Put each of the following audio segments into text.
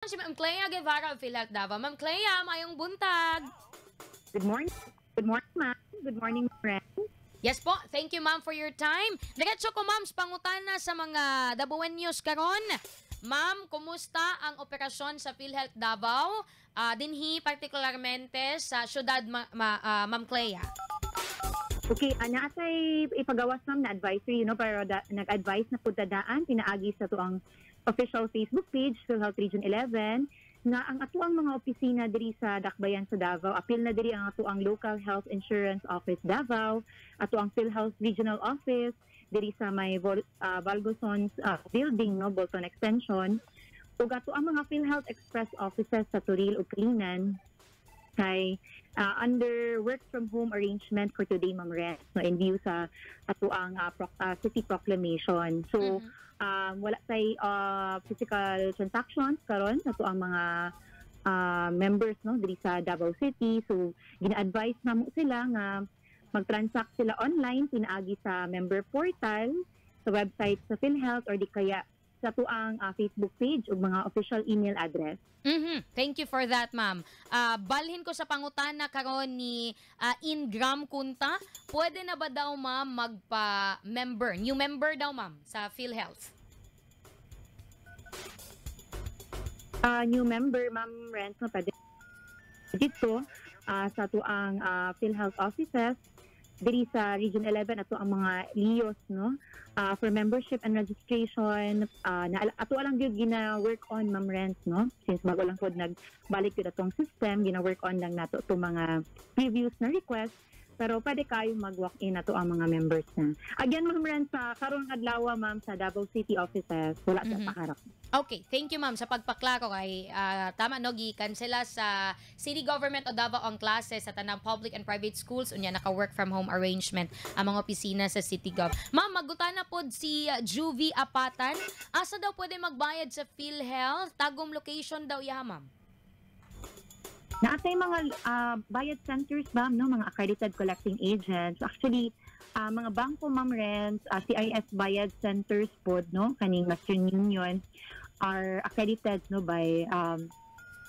Si Ma'am Clea Guevara of PhilHealth Davao. Ma'am Clea, mayong buntag. Good morning. Good morning, ma'am. Good morning, friends. Yes po, thank you ma'am for your time. Diretso ko ma'am, pangutana sa mga Dabuan News karon. Ma'am, kumusta ang operasyon sa PhilHealth Davao? Ah, dinhi partikularmente sa syudad ma- ma- ah, Ma'am Clea. Okay, ana say ipagawas ma'am na advisory, you know, pero nag-advise na punta daan, pinaagi sa tuang official Facebook page, PhilHealth Region 11, na ang atuang mga opisina diri sa Dakbayan sa Davao, apil na diri ang atuang Local Health Insurance Office Davao, atuang PhilHealth Regional Office, diri sa may Vol- ah, Valgosons ah, building, no, Bolton Extension, ug ato ang mga PhilHealth Express offices sa Turil ug Kalinan, kay uh, under work from home arrangement for today Ma'am Ren no in view sa ato ang uh, pro- uh, city proclamation so Mhm. um, wala tay uh, physical transactions karon ato ang mga uh, members no diri sa Davao City so gina-advise namo sila nga mag-transact sila online pinaagi sa member portal sa website sa PhilHealth or di kaya sa tuang uh, Facebook page ug mga official email address Mhm. Thank you for that, ma'am. Ah, balhin ko sa pangutana karon ni ah, Ingram Kunta. Pwede na ba daw, ma'am, magpa-member, new member daw, ma'am, sa PhilHealth? uh, new member, Ma'am Rent, no, pwede dito uh, sa tuang uh, PhilHealth offices diri sa Region 11 ato ang mga LIOS no? Uh, for membership and registration uh, na ato lang gyud gina work on Ma'am Rent no? Since bago lang pod nagbalik gyud atong system gina work on lang nato to mga previous na request pero pwede kayo mag-walk in ato ang mga members na. Again, Ma'am Ren, sa karong adlaw, Ma'am, sa Davao City offices, wala sa Mhm. pakarap. Okay, thank you ma'am sa pagpaklaro kay ah, tama no gikan sila sa City Government o Davao ang klase sa tanang public and private schools unya naka work from home arrangement ang mga opisina sa City Gov. Ma'am, magutan na pod si ah, Juvie Apatan. Asa daw pwede magbayad sa PhilHealth? Tagom location daw iya ma'am. Na atay mga ah, bayad centers ma'am no mga accredited collecting agents. Actually ah, mga bangko ma'am rents ah, CIS bayad centers pod no kaning Western Union are accredited no by um,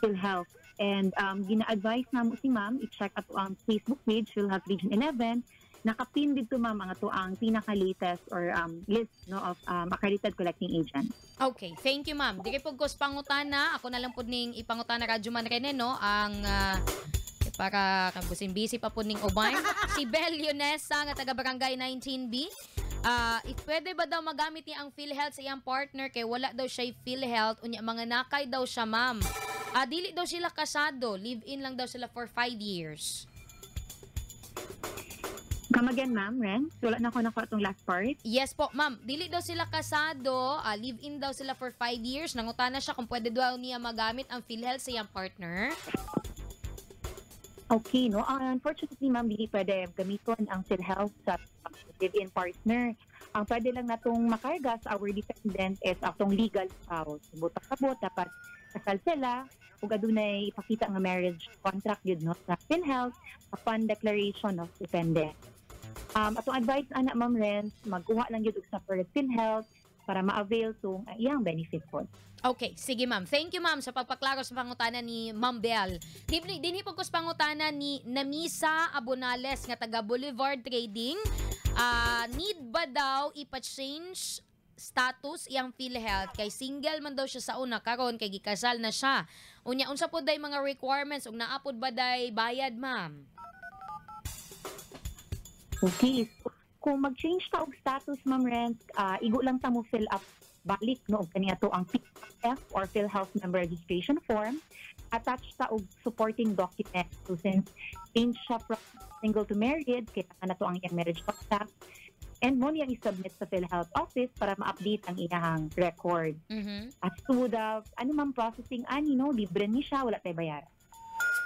PhilHealth. And um, gina-advise namo si ma'am i-check ato ang Facebook page PhilHealth Region 11 nakapin dito ma'am ang ato ang pinaka-latest or um, list no of um, accredited collecting agents Okay, thank you ma'am. Di kay pugkos pangutana, ako na lang po ning ipangutana radyo man rin no ang eh, para kabusin busy pa po ning ubay. si Bel Yonesa nga taga Barangay 19B. Ah, if pwede ba daw magamit niya ang PhilHealth sa iyang partner kay wala daw siya PhilHealth unya mga nakay daw siya ma'am. Ah, dili daw sila kasado, live-in lang daw sila for 5 years. Come again ma'am Ren wala na ko na ko atong last part Yes po, ma'am. Dili daw sila kasado, ah, live-in daw sila for 5 years. Nangutana siya kung pwede daw niya magamit ang PhilHealth sa iyang partner. Okay, no? Uh, unfortunately, ma'am, hindi pwede gamiton ang PhilHealth sa live-in partner. Ang pwede lang natong makarga sa our dependent is atong legal spouse. Buta kabot, dapat kasal sila, ug adunay ipakita nga marriage contract yun, no? Sa PhilHealth, upon declaration of dependent. Um, atong advice, anak, ma'am, Ren, magkuha lang yun og separate PhilHealth para ma-avail tong uh, iyang benefit po. Okay, sige ma'am. Thank you ma'am sa pagpaklaro sa pangutana ni Ma'am Bell. Dinhi po ko sa pangutana ni Namisa Abonales nga taga Boulevard Trading. Ah, need ba daw ipa-change status iyang PhilHealth kay single man daw siya sa una karon kay gikasal na siya. Unya unsa pod day mga requirements ug naapod ba day bayad ma'am? Okay. So, kung mag-change ka og status, Ma'am Rent, ah, igo lang ta mo fill up balik no kaniya to ang PF or PhilHealth member registration form attach ta og supporting document so since change siya from single to married kaya na to ang iyang marriage contract and mo niya i-submit sa PhilHealth office para ma-update ang iyang record Mhm. as to the ano man processing ani no libre ni siya wala tay bayaran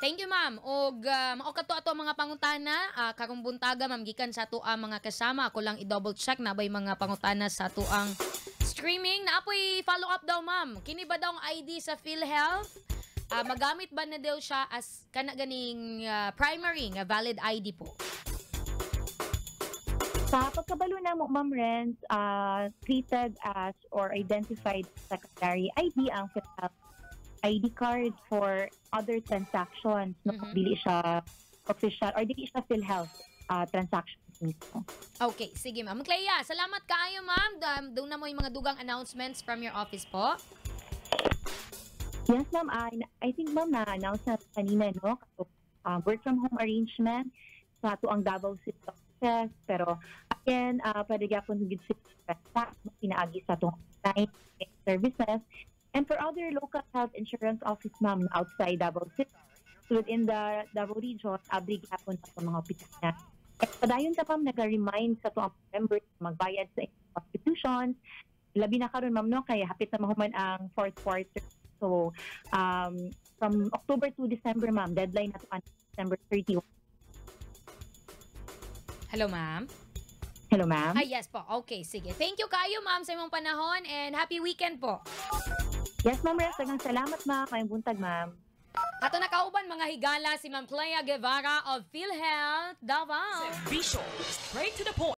Thank you, ma'am. Og uh, mao kato ato ang mga pangutana, uh, karong buntaga ma'am gikan sa ato ang mga kasama. Ako lang i-double check na bay mga pangutana sa ato ang streaming. Naapoy follow up daw, ma'am. Kini ba daw ang ID sa PhilHealth? Ah, magamit ba na daw siya as kana ganing ah, primary nga valid ID po? Sa pagkabalo na mo, Ma'am Renz, uh, treated as or identified secondary ID ang PhilHealth ID card for other transactions. No, Mhm. Dili siya official or dili siya PhilHealth uh, transactions mismo. Okay, sige ma'am. Clea, salamat kaayo ma'am. Um, doon na mo yung mga dugang announcements from your office po. Yes, ma'am. Ah, I think, ma'am, na-announce na kanina, no? Ah, work from home arrangement sa ato ang Davao City offices. Pero, again, uh, pwede gapon higit sa pinaagi sa itong online services. And for other local health insurance office, ma'am, outside Davao City, within the Davao region, abri gapon sa mga opisina. At padayon ta, ma'am, nag-remind sa itong members na magbayad sa institutions. Labi na karon ma'am, no? Kaya hapit na mahuman ang fourth quarter So, um, from October to December, ma'am, deadline na to until December 31. Hello ma'am. Hello, ma'am. Ah, yes po. Okay, sige. Thank you kayo ma'am sa imong panahon and happy weekend po. Yes, ma'am, Res. Dagang salamat, ma'am. Kayong buntag, ma'am. Ato na kauban mga higala si Ma'am Clea Guevara of PhilHealth Davao. Sure, straight to the point.